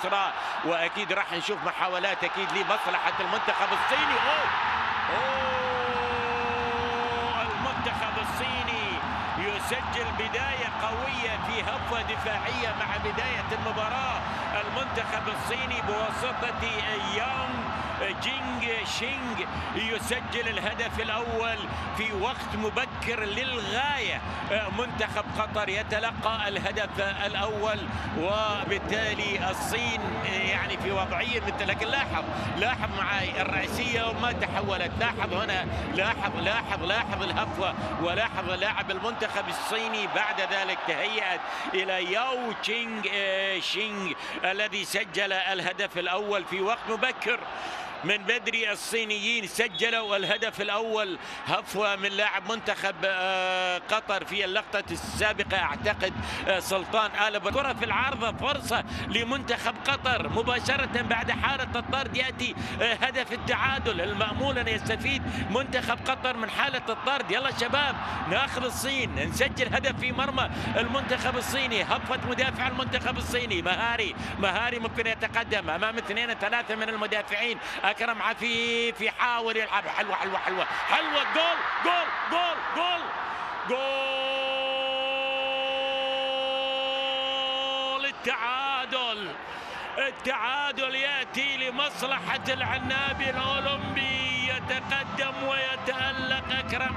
اليسرى وأكيد راح نشوف محاولات أكيد لمصلحة المنتخب الصيني. أوه! أوه المنتخب الصيني يسجل بداية قوية في هفوة دفاعية مع بداية المباراة. المنتخب الصيني بواسطة يونغ جينغ شينغ يسجل الهدف الأول في وقت مبكر للغاية. منتخب قطر يتلقى الهدف الأول وبالتالي الصين يعني في وضعية مثل لكن لاحظ لاحظ معي الرأسيه وما تحولت. لاحظ هنا لاحظ لاحظ لاحظ الهفوة ولاحظ لاعب المنتخب الصيني بعد ذلك تهيأت إلى ياو تشينغ شينغ الذي سجل الهدف الأول في وقت مبكر. من بدري الصينيين سجلوا الهدف الأول هفوة من لاعب منتخب قطر في اللقطة السابقة. أعتقد سلطان آلب كره في العارضة. فرصة لمنتخب قطر مباشرة بعد حالة الطرد يأتي هدف التعادل المأمول أن يستفيد منتخب قطر من حالة الطرد. يلا شباب ناخذ الصين. نسجل هدف في مرمى المنتخب الصيني. هفه مدافع المنتخب الصيني. مهاري مهاري ممكن يتقدم أمام اثنين ثلاثة من المدافعين. اكرم عفيف يحاول يلعب. حلوة حلوة حلوة. حلوة. جول جول جول جول. جول. التعادل. التعادل يأتي لمصلحة العنابي الأولمبي. يتقدم ويتألق اكرم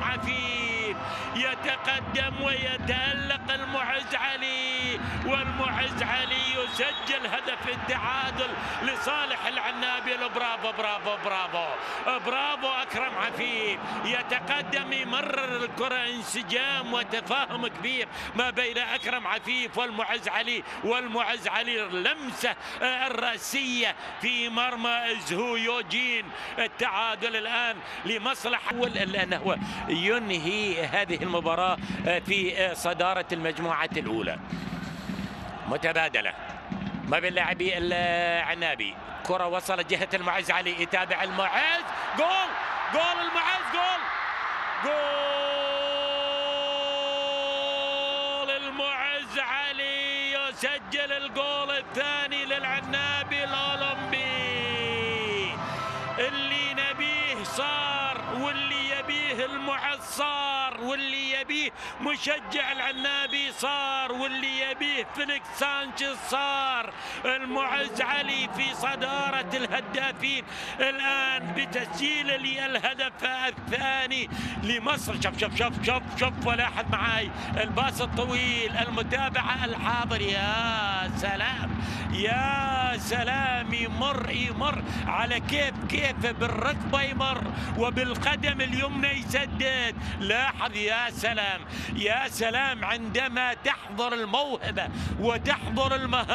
يتقدم ويتألق المعز علي والمعز علي يسجل هدف التعادل لصالح العنابي. برافو برافو برافو برافو أكرم عفيف يتقدم يمرر الكرة انسجام وتفاهم كبير ما بين أكرم عفيف والمعز علي والمعز علي لمسة الرأسية في مرمى زهو يوجين. التعادل الآن لمصلحة. لأنه ينهي هذه المباراه في صدارة المجموعة الأولى. متبادلة ما بين لاعبي العنابي. كرة وصلت جهة المعز علي يتابع المعز. جول! جول المعز جول! جول المعز علي يسجل الجول الثاني للعنابي الأولمبي. يبيه المعز صار واللي يبيه مشجع العنابي صار واللي يبيه فيليكس سانشيز صار. المعز علي في صدارة الهدافين الآن بتسجيل لي الهدف الثاني لمصر. شوف شوف شوف شوف شوف ولاحظ معاي الباص الطويل المتابعة الحاضر. يا سلام. يا سلام يمر يمر على كيف كيف بالركبة يمر وبالقدم اليمنى يسدد. لاحظ يا سلام يا سلام عندما تحضر الموهبة وتحضر المهارة